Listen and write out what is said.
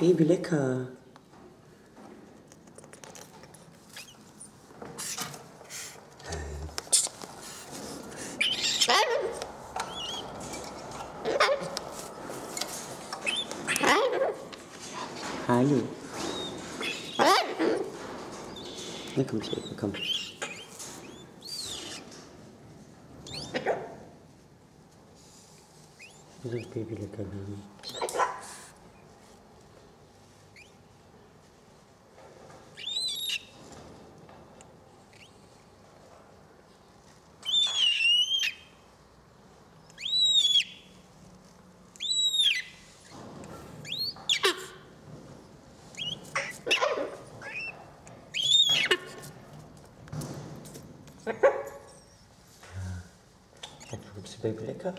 Baby lecker. Hallo. Na komm, Schäfer, komm. Das Baby lecker. Ne? Ja, gibt's Baby lecker?